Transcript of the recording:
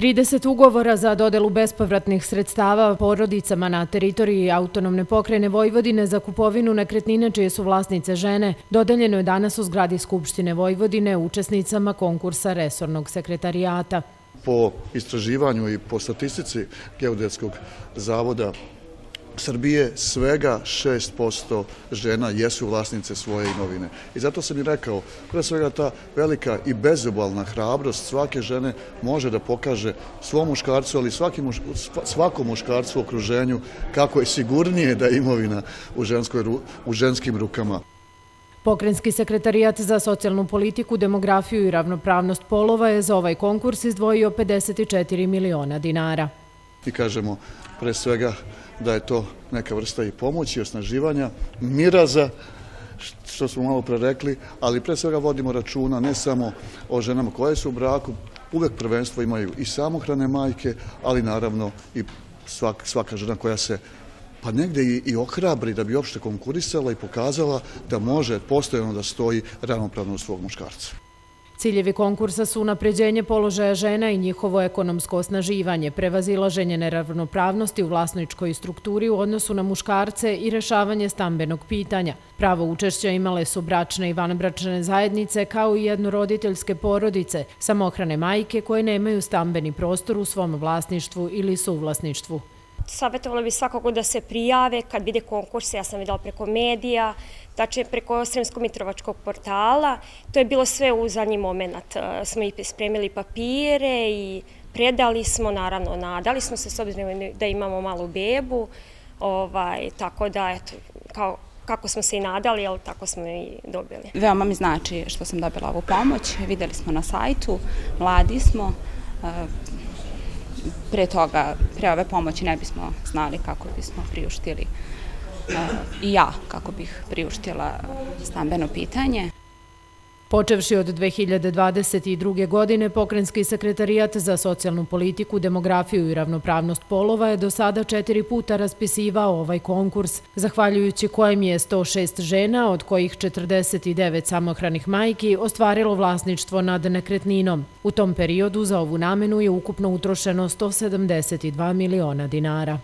30 ugovora za dodelu bespovratnih sredstava porodicama na teritoriji autonomne pokrene Vojvodine za kupovinu nekretnine čije su vlasnice žene dodeljeno je danas u zgradi Skupštine Vojvodine učesnicama konkursa Resornog sekretarijata. Po istraživanju i po statistici Geodetskog zavoda Srbije svega 6% žena jesu vlasnice svoje imovine. I zato sam i rekao, pre svega ta velika i bezobalna hrabrost svake žene može da pokaže svom muškarcu, ali svakom muškarcu u okruženju kako je sigurnije da je imovina u ženskim rukama. Pokrenjski sekretarijat za socijalnu politiku, demografiju i ravnopravnost polova je za ovaj konkurs izdvojio 54 miliona dinara. I kažemo, pre svega, da je to neka vrsta i pomoći, osnaživanja, miraza, što smo malo pre rekli, ali pre svega vodimo računa ne samo o ženama koje su u braku, uvek prvenstvo imaju i samohrane majke, ali naravno i svaka žena koja se pa negde i ohrabri da bi uopšte konkurisala i pokazala da može postojeno da stoji ravnopravno u svog muškarca. Ciljevi konkursa su napređenje položaja žena i njihovo ekonomsko osnaživanje, prevazilaženje neravnopravnosti u vlasničkoj strukturi u odnosu na muškarce i rešavanje stambenog pitanja. Pravo učešća imale su bračne i vanbračne zajednice kao i jednoroditeljske porodice, samohrane majke koje nemaju stambeni prostor u svom vlasništvu ili suvlasništvu. Savjetovala bi svakako da se prijave kad vide konkurse, ja sam videla preko medija, tačnije preko Sremsko-Mitrovačkog portala. To je bilo sve u zadnji moment. E, smo i spremili papire i predali smo, naravno, nadali smo se s obzirom da imamo malu bebu. Ovaj, tako da, eto, kao kako smo se i nadali, ali tako smo i dobili. Veoma mi znači što sam dobila ovu pomoć. Videli smo na sajtu, mladi smo, e, pre toga, pre ove pomoći ne bismo znali kako bismo priuštili e, i ja kako bih priuštila stambeno pitanje. Počevši od 2022. godine, Pokrenjski sekretarijat za socijalnu politiku, demografiju i ravnopravnost polova je do sada četiri puta raspisivao ovaj konkurs, zahvaljujući kojem je 106 žena, od kojih 49 samohranih majki, ostvarilo vlasništvo nad nekretninom. U tom periodu za ovu namenu je ukupno utrošeno 172 miliona dinara.